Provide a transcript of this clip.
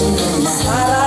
Sahara.